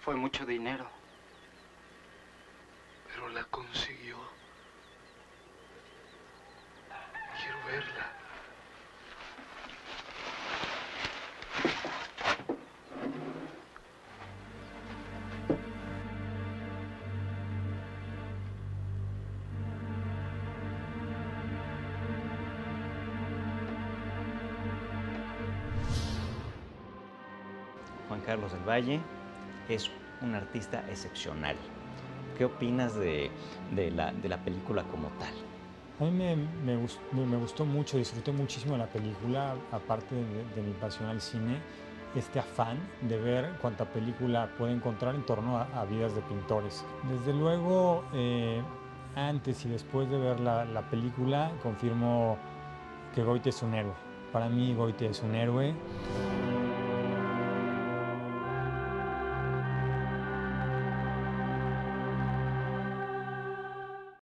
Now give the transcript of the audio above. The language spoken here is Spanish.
Fue mucho dinero. Pero la consiguió. Quiero verla. Juan Carlos del Valle es un artista excepcional. ¿Qué opinas de, de la, de la película como tal? A mí me, me, gust- me- gustó mucho, disfruté muchísimo la película, aparte de, de mi pasión al cine, este afán de ver cuánta película puede encontrar en torno a, a vidas de pintores. Desde luego, eh, antes y después de ver la, la película, confirmo que Goethe es un héroe. Para mí Goethe es un héroe.